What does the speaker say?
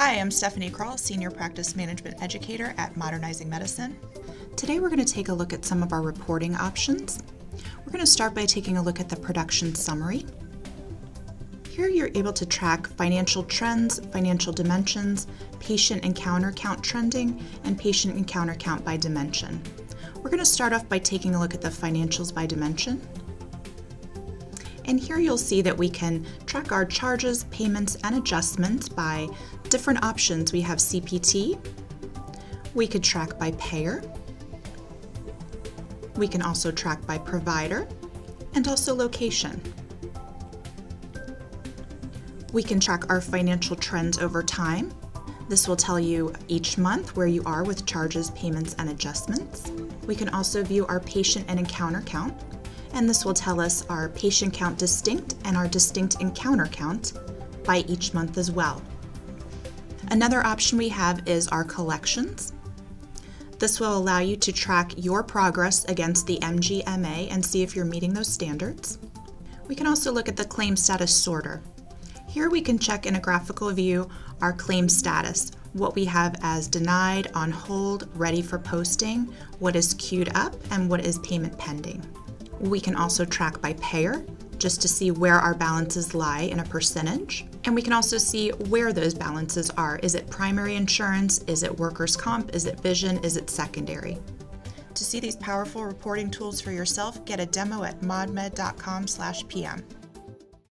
Hi, I'm Stephanie Krull, Senior Practice Management Educator at Modernizing Medicine. Today we're going to take a look at some of our reporting options. We're going to start by taking a look at the production summary. Here you're able to track financial trends, financial dimensions, patient encounter count trending, and patient encounter count by dimension. We're going to start off by taking a look at the financials by dimension. And here you'll see that we can track our charges, payments, and adjustments by different options. We have CPT, we could track by payer, we can also track by provider, and also location. We can track our financial trends over time. This will tell you each month where you are with charges, payments, and adjustments. We can also view our patient and encounter count and this will tell us our patient count distinct and our distinct encounter count by each month as well. Another option we have is our collections. This will allow you to track your progress against the MGMA and see if you're meeting those standards. We can also look at the claim status sorter. Here we can check in a graphical view our claim status, what we have as denied, on hold, ready for posting, what is queued up, and what is payment pending. We can also track by payer just to see where our balances lie in a percentage. And we can also see where those balances are. Is it primary insurance? Is it workers' comp? Is it vision? Is it secondary? To see these powerful reporting tools for yourself, get a demo at modmed.com/pm.